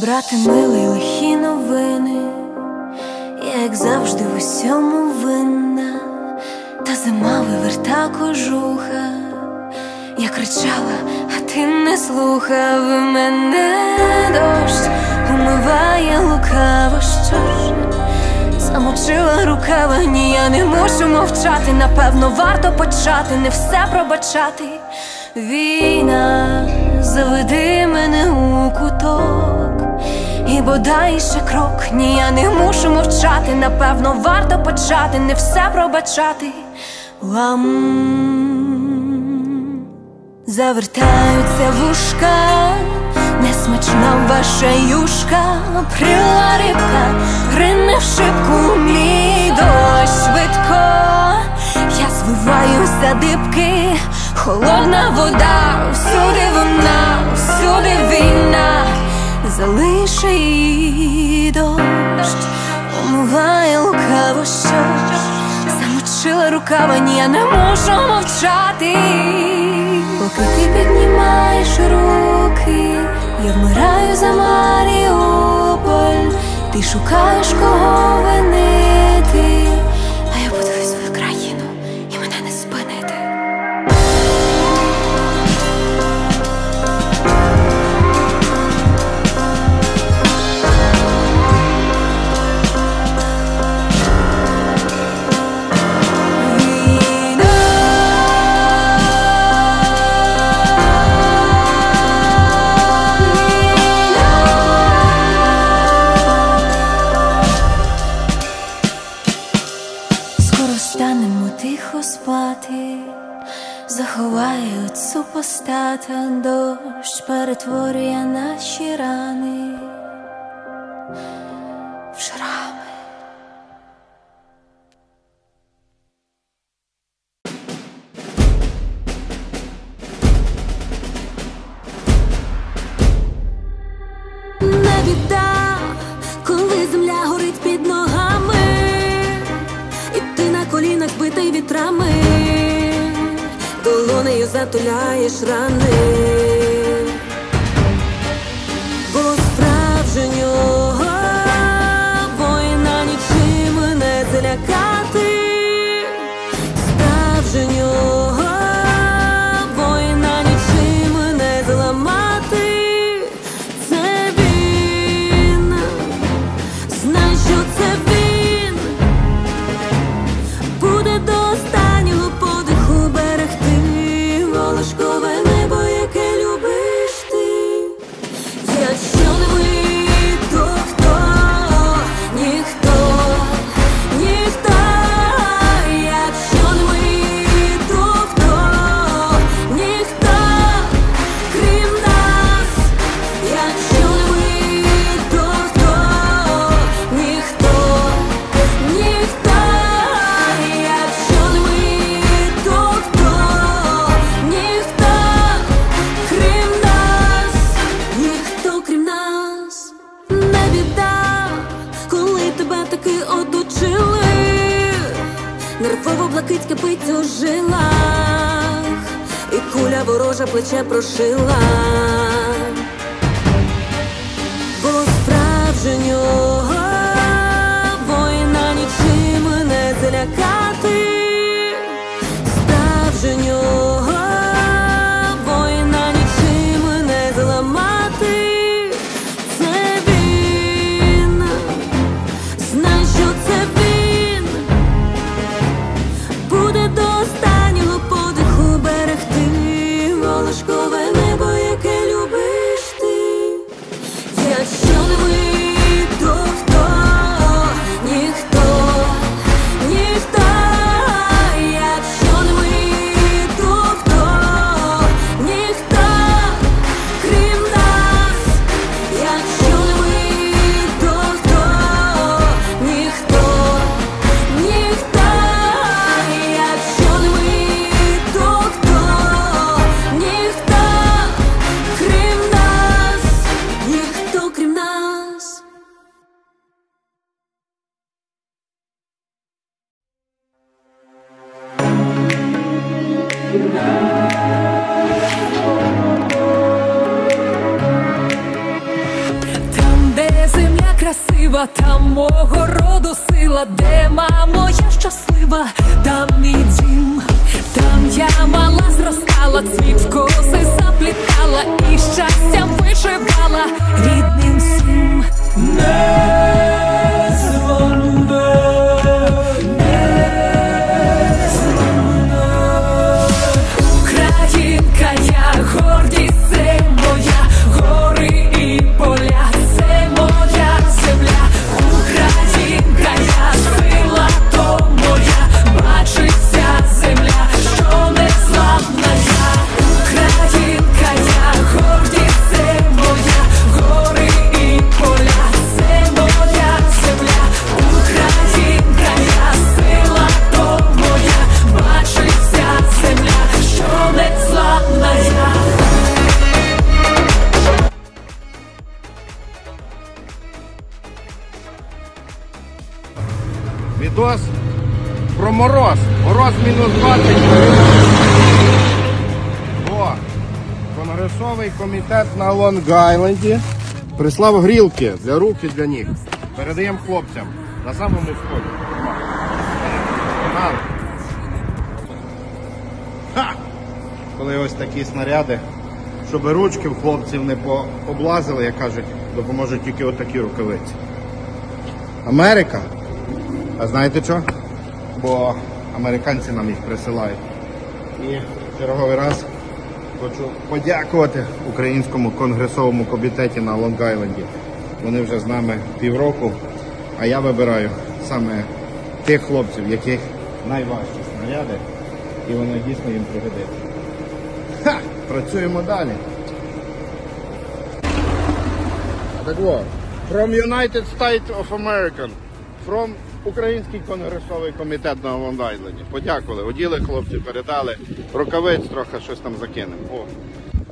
Брати милий лихі новини, я, як завжди, в усьому винна, та зима виверта кожуха, я кричала, а ти не слухав мене. Дощ, умиває лукаво, що ж? Замочила рукава, ні, я не мушу мовчати, напевно, варто почати, не все пробачати. Війна, заведи мене у куток, і бодай ще крок, ні, я не мушу мовчати, напевно, варто почати, не все пробачати. Лам. Завертаються вушка, несмачна ваша юшка, прила рибка, рине в шибку мій дощ швидко, я звиваюся дибки, холодна вода, всюди вона, всюди війна, залише її дощ, омиває лукаво що замочила рукава, ні, я не можу мовчати. Поки ти піднімаєш руки, я вмираю за Маріуполь, ти шукаєш кого винити, оцю постата, дощ перетворює наші рани в шрами. Долонею затуляєш рани, бо справжнього воїна нічим не злякати, справжнього воїна нічим не зламати. Це він, знай, що це куля плече прошила. Красива, там мого роду сила, де мамо, я щаслива, там мій дім, там я мала зростала, цвіт в коси заплітала і щастям вишивала рідним всім. Українка, комітет на Лонг-Айленді прислав грілки для рук і для ніг. Передаємо хлопцям на самому сході. Ха! Коли ось такі снаряди, щоб ручки в хлопців не по- облазили, як кажуть, допоможуть тільки отакі рукавиці. Америка а знаєте що? Бо американці нам їх присилають. І черговий раз хочу подякувати українському конгресовому комітеті на Лонг-Айленді. Вони вже з нами півроку, а я вибираю саме тих хлопців, яких найважчі снаряди, і воно дійсно їм пригодиться. Ха! Працюємо далі. Так from United States of America, from Український конгресовий комітет на Лонд-Айленді. Подякували, оділи хлопці, передали, рукавиць трохи щось там закинемо. О.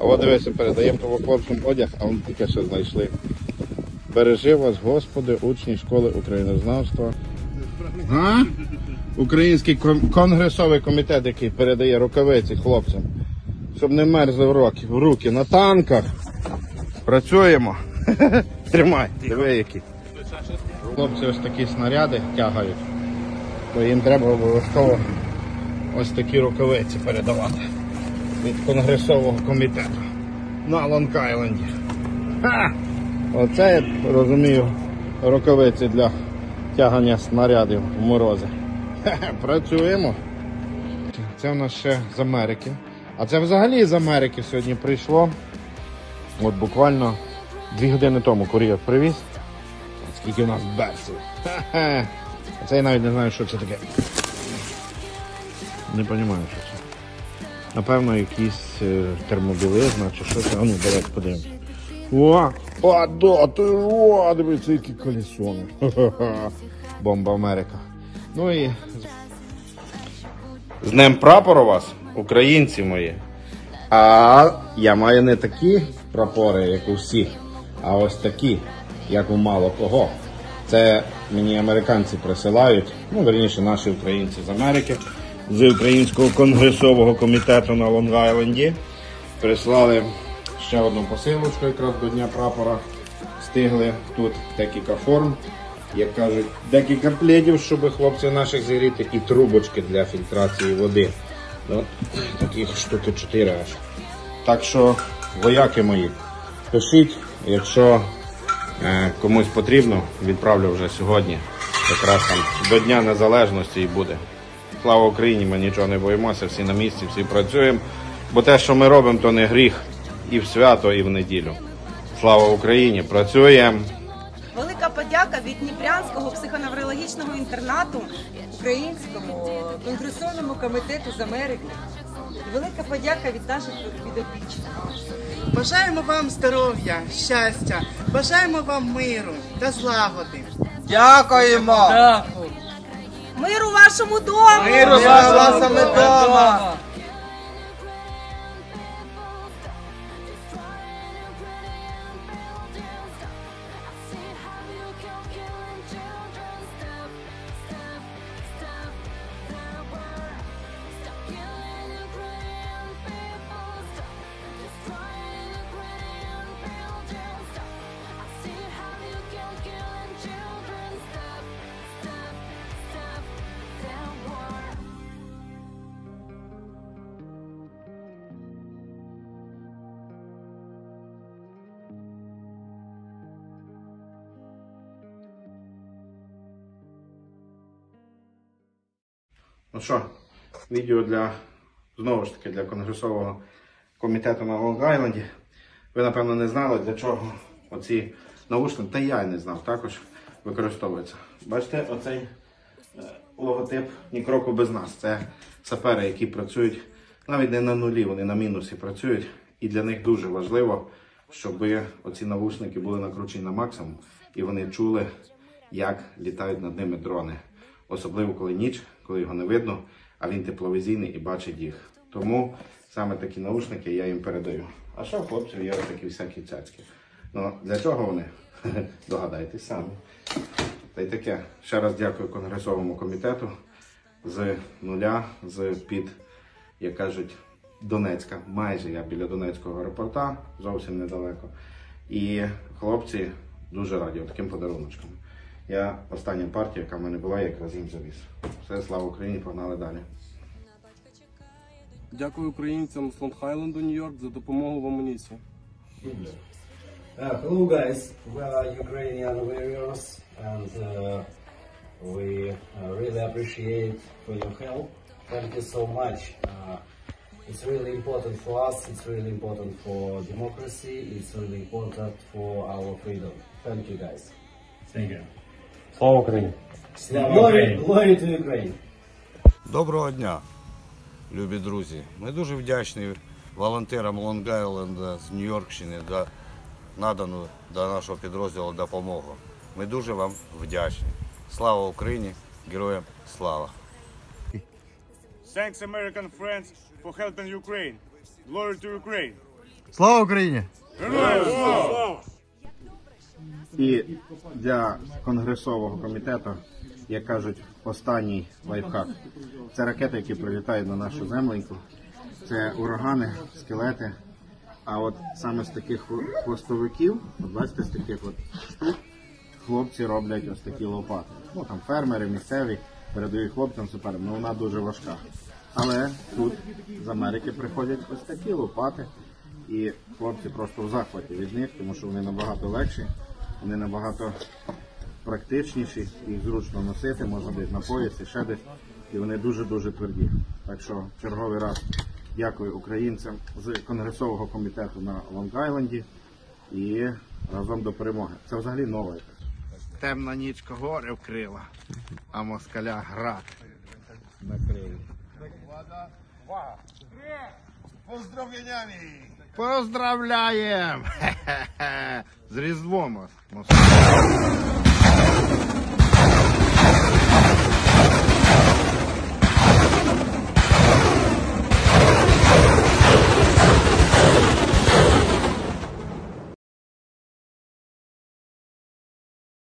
А от дивися, передаємо того хлопцям одяг, а вони таке що знайшли. Бережи вас, Господи, учні школи українознавства. А? Український кон- конгресовий комітет, який передає рукавиці хлопцям, щоб не мерзли в руки, в руки на танках. Працюємо. Тримай, диви які. Хлопці ось такі снаряди тягають, то їм треба обов'язково ось такі рукавиці передавати від конгресового комітету на Лонг-Айленді. Оце я розумію рукавиці для тягання снарядів в морози. Хе-хе, Працюємо. Це в нас ще з Америки. А це взагалі з Америки сьогодні прийшло. От буквально дві години тому кур'єр привіз. Скільки в нас берсів. Хе-хе. Це я навіть не знаю, що це таке. Не розумію, що це. Напевно, якісь е, термобілизна чи що це. А ну, давайте подивимося. О, о, да, ти о, дивіться, які колесони. Бомба Америка. Ну і з Днем у вас, українці мої. А я маю не такі прапори, як у всіх, а ось такі, як у мало кого. Це мені американці присилають, ну, верніше, наші українці з Америки, з Українського конгресового комітету на Лонг-Айленді. Прислали ще одну посилочку якраз до Дня прапора. Встигли тут декілька форм, як кажуть, декілька пледів, щоб хлопців наших зігріти, і трубочки для фільтрації води. От таких штуки 4 аж. Так що, вояки мої, пишіть, якщо комусь потрібно, відправлю вже сьогодні. Якраз там до Дня Незалежності і буде. Слава Україні, ми нічого не боїмося, всі на місці, всі працюємо. Бо те, що ми робимо, то не гріх і в свято, і в неділю. Слава Україні! Працюємо! Велика подяка від Дніпрянського психоневрологічного інтернату Українському конгресовному комітету з Америки. Велика подяка від наших підопічних. Бажаємо вам здоров'я, щастя, бажаємо вам миру та злагоди. Дякуємо! Миру вашому дому! Миру вашому вашими Ну що, відео для знову ж таки для конгресового комітету на Лонг-Айленді. Ви, напевно, не знали, для чого оці наушники, та я не знав, також використовуються. Бачите, оцей е, логотип ні кроку без нас. Це сапери, які працюють навіть не на нулі, вони на мінусі працюють. І для них дуже важливо, щоб оці навушники були накручені на максимум і вони чули, як літають над ними дрони. Особливо коли ніч, коли його не видно, а він тепловізійний і бачить їх. Тому саме такі наушники я їм передаю. А в хлопців є такі всякі цяцьки. Ну, для чого вони? Догадайтесь самі. Та й таке. Ще раз дякую Конгресовому комітету з нуля, з під, як кажуть, Донецька. Майже я біля Донецького аеропорта, зовсім недалеко. І хлопці дуже раді таким подаруночкам. Я остання партія, яка в мене була, якраз їм завіз. Все, слава Україні, погнали далі. Дякую українцям з Лонг-Хайленду, Нью-Йорк за допомогу в амуніції. Uh, hello guys, we are Ukrainian warriors and uh, we uh, really appreciate for your help. Thank you so much. Uh, it's really important for us, it's really important for democracy, it's really important for our freedom. Thank you guys. Thank you. Слава Україні! To Ukraine! Доброго дня, любі друзі. Ми дуже вдячні волонтерам Лонг-Айленда з Нью-Йоркщини за надану до нашого підрозділу допомогу. Ми дуже вам вдячні. Слава Україні! Героям слава! Thanks, American friends, for helping Ukraine. Glory to Ukraine. Слава Україні! Героям слава! І для конгресового комітету, як кажуть, останній лайфхак. Це ракети, які прилітають на нашу земленьку. Це урагани, скелети. А от саме з таких хвостовиків, бачите, з таких от штук, хлопці роблять ось такі лопати. Ну там фермери місцеві передають хлопцям суперам, ну вона дуже важка. Але тут з Америки приходять ось такі лопати, і хлопці просто в захваті від них, тому що вони набагато легші, вони набагато практичніші, їх зручно носити, можна десь на поясі, ще десь, і вони дуже-дуже тверді. Так що черговий раз дякую українцям з Конгресового комітету на Лонг-Айленді і разом до перемоги. Це взагалі нова якась. Темна нічка гори вкрила, а москаля град накрив. Поздравлениями! Поздравляємо! З Різдвом.